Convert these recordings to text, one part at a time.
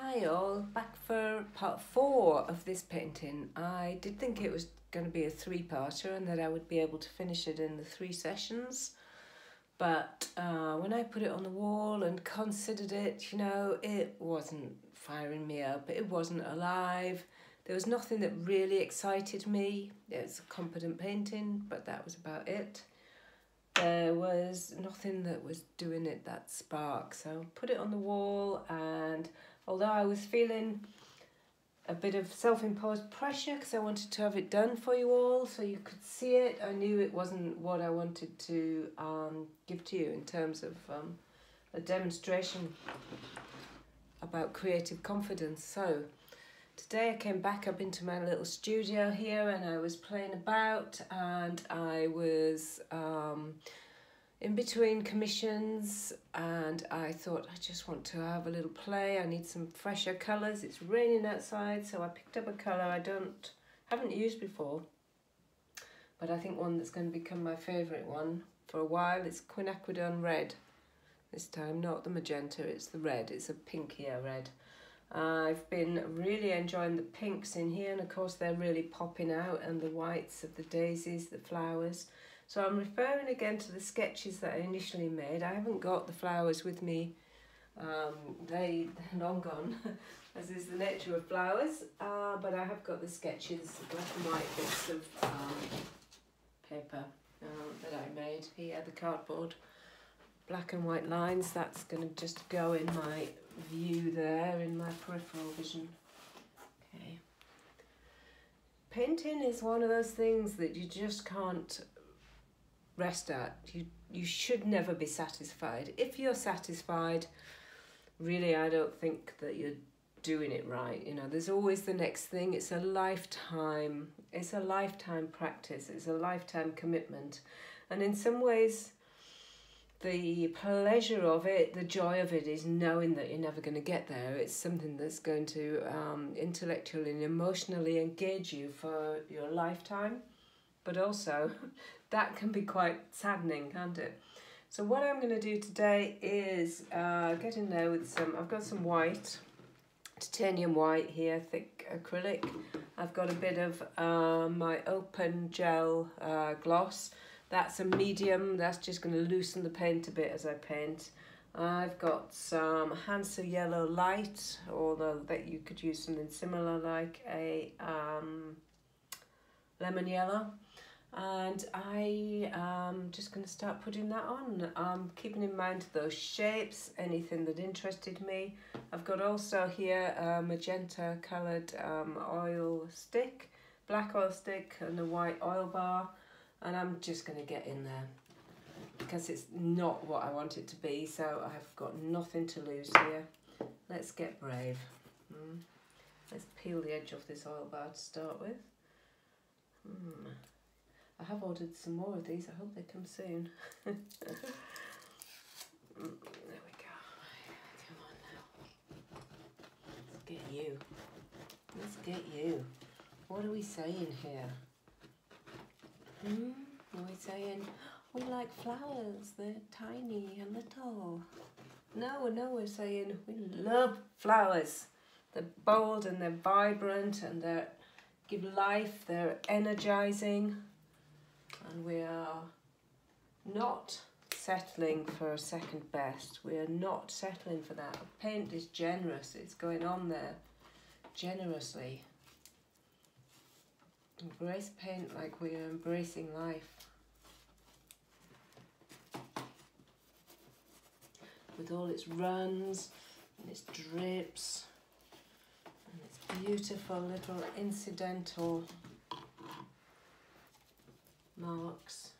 Hi all, back for part four of this painting. I did think it was going to be a three-parter and that I would be able to finish it in the three sessions. But uh, when I put it on the wall and considered it, you know, it wasn't firing me up. It wasn't alive. There was nothing that really excited me. It was a competent painting, but that was about it. There was nothing that was doing it that spark. So I put it on the wall and although I was feeling a bit of self-imposed pressure because I wanted to have it done for you all so you could see it. I knew it wasn't what I wanted to um, give to you in terms of um, a demonstration about creative confidence. So today I came back up into my little studio here and I was playing about and I was um, in between commissions and I thought I just want to have a little play. I need some fresher colours. It's raining outside so I picked up a colour I don't haven't used before but I think one that's going to become my favourite one for a while. It's quinacridone red this time, not the magenta, it's the red. It's a pinkier red. I've been really enjoying the pinks in here and of course they're really popping out and the whites of the daisies, the flowers. So I'm referring again to the sketches that I initially made. I haven't got the flowers with me. Um, they, they're long gone, as is the nature of flowers. Uh, but I have got the sketches, black and white bits of um, paper uh, that I made here, the cardboard. Black and white lines, that's going to just go in my view there, in my peripheral vision. Okay. Painting is one of those things that you just can't rest at. You you should never be satisfied. If you're satisfied, really I don't think that you're doing it right. You know, there's always the next thing. It's a lifetime. It's a lifetime practice. It's a lifetime commitment. And in some ways the pleasure of it, the joy of it is knowing that you're never going to get there. It's something that's going to um, intellectually and emotionally engage you for your lifetime. But also that can be quite saddening, can't it? So what I'm going to do today is uh, get in there with some, I've got some white, titanium white here, thick acrylic. I've got a bit of uh, my open gel uh, gloss. That's a medium, that's just going to loosen the paint a bit as I paint. I've got some Hansa Yellow Light, although that you could use something similar like a um, lemon yellow and I am just going to start putting that on. I'm keeping in mind those shapes, anything that interested me. I've got also here a magenta coloured um, oil stick, black oil stick and a white oil bar and I'm just going to get in there because it's not what I want it to be so I've got nothing to lose here. Let's get brave. Mm. Let's peel the edge off this oil bar to start with. Mm. I have ordered some more of these. I hope they come soon. There we go. Come on now. Let's get you. Let's get you. What are we saying here? Hmm? Are we saying we like flowers? They're tiny and little. No, no, we're saying we love flowers. They're bold and they're vibrant and they give life. They're energizing and we are not settling for a second best. We are not settling for that. Paint is generous. It's going on there generously. Embrace paint like we are embracing life. With all its runs and its drips and its beautiful little incidental marks.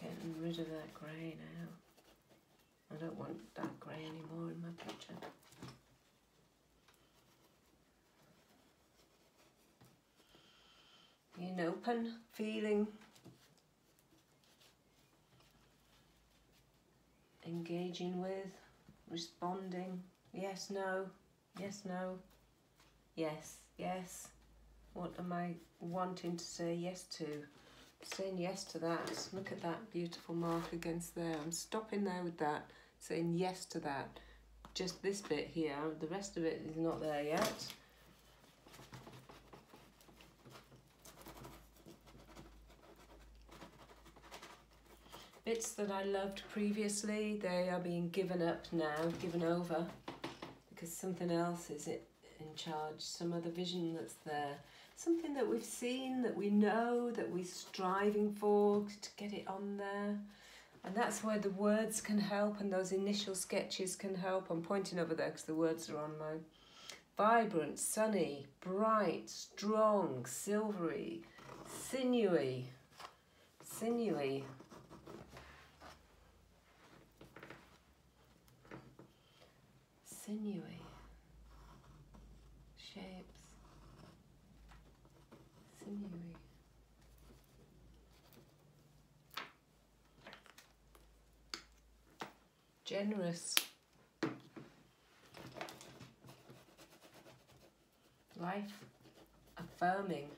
Getting rid of that grey now. I don't want that grey anymore in my picture. Being open, feeling, engaging with, responding, yes, no, yes, no, yes, yes. What am I wanting to say yes to? saying yes to that. Look at that beautiful mark against there. I'm stopping there with that, saying yes to that. Just this bit here, the rest of it is not there yet. Bits that I loved previously, they are being given up now, given over, because something else is it in charge, some other vision that's there something that we've seen, that we know, that we're striving for to get it on there. And that's where the words can help and those initial sketches can help. I'm pointing over there because the words are on mine. Vibrant, sunny, bright, strong, silvery, sinewy, sinewy. Sinewy. Generous. Life affirming,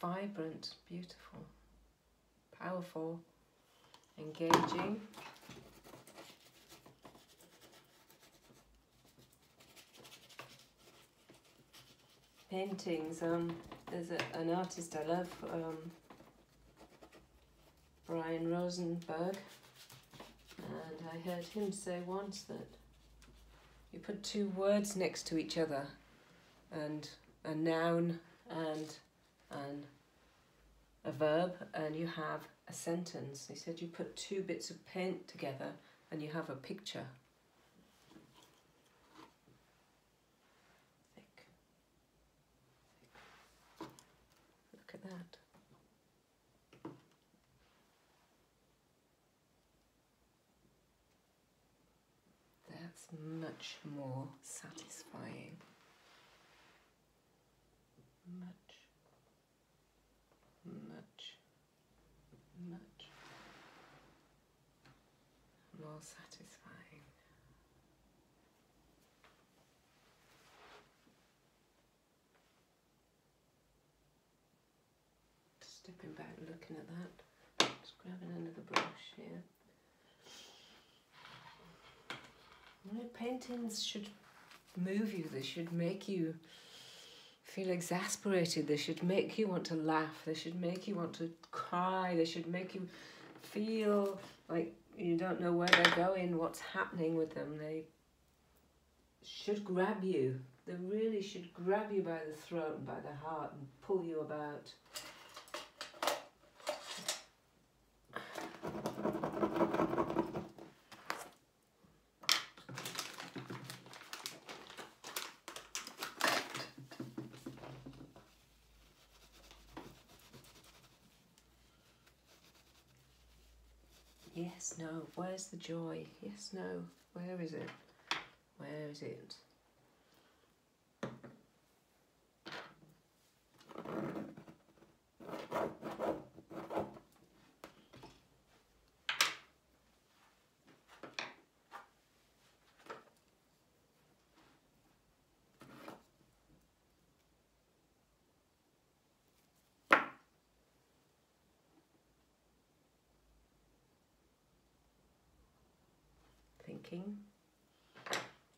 vibrant, beautiful, powerful, engaging. Paintings, um, there's a, an artist I love, um, Brian Rutenberg, and I heard him say once that you put two words next to each other, and a noun and and a verb, and you have a sentence. He said you put two bits of paint together, and you have a picture. Much more satisfying. Much, much, much more satisfying. Stepping back, looking at that, just grabbing another brush here. paintings should move you, they should make you feel exasperated, they should make you want to laugh, they should make you want to cry, they should make you feel like you don't know where they're going, what's happening with them. They should grab you. They really should grab you by the throat and by the heart and pull you about. Yes, no. Where's the joy? Yes, no. Where is it? Where is it? Thinking,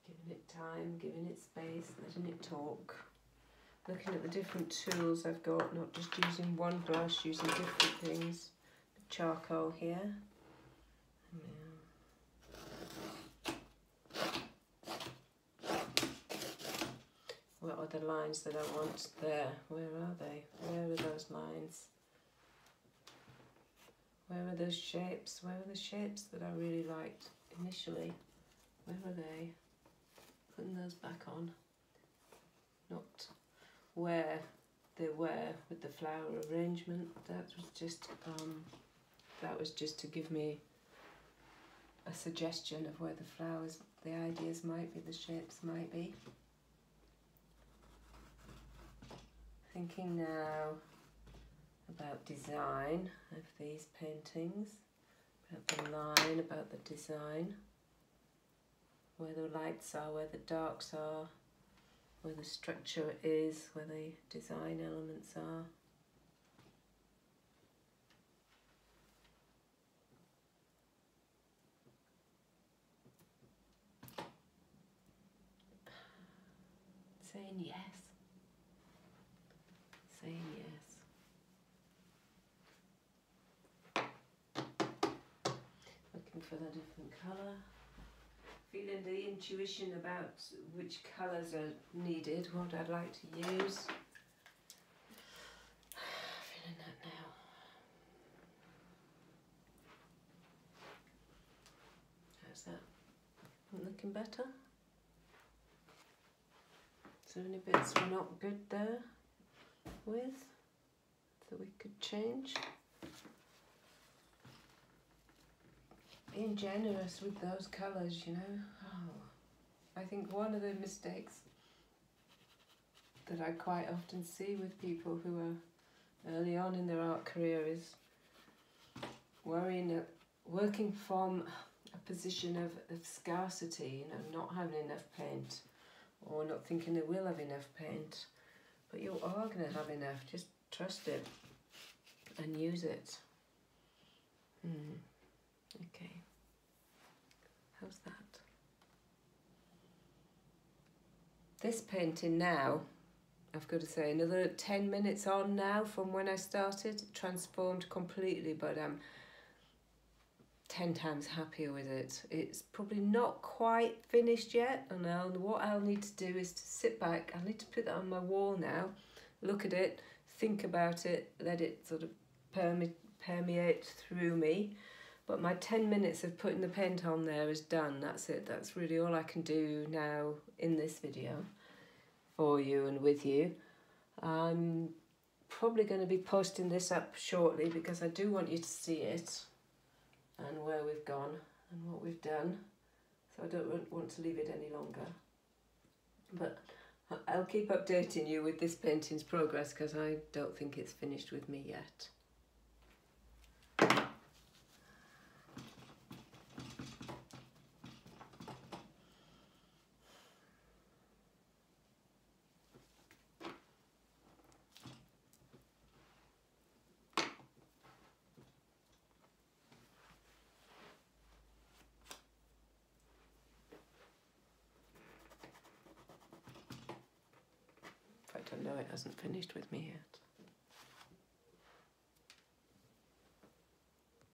giving it time, giving it space, letting it talk. Looking at the different tools I've got, not just using one brush, using different things. The charcoal here. What are the lines that I want there? Where are they? Where are those lines? Where are those shapes? Where are the shapes that I really liked? Initially. Where were they? Putting those back on. Not where they were with the flower arrangement. That was just um, that was just to give me a suggestion of where the flowers, the ideas might be, the shapes might be. Thinking now about design of these paintings the line, about the design, where the lights are, where the darks are, where the structure is, where the design elements are. Saying yes. For the different colour. Feeling the intuition about which colours are needed, what I'd like to use. Feeling that now. How's that? Looking better? Is there any bits we're not good there with that we could change? Being generous with those colours, you know. Oh, I think one of the mistakes that I quite often see with people who are early on in their art career is worrying, working from a position of, of scarcity, you know, not having enough paint or not thinking they will have enough paint. But you are going to have enough, just trust it and use it. Hmm. Okay. How's that? This painting now, I've got to say, another 10 minutes on now from when I started, transformed completely, but I'm 10 times happier with it. It's probably not quite finished yet, and I'll, what I'll need to do is to sit back, I need to put that on my wall now, look at it, think about it, let it sort of perme permeate through me. But my 10 minutes of putting the paint on there is done, that's it, that's really all I can do now in this video for you and with you. I'm probably going to be posting this up shortly because I do want you to see it and where we've gone and what we've done. So I don't want to leave it any longer. But I'll keep updating you with this painting's progress because I don't think it's finished with me yet. I it hasn't finished with me yet.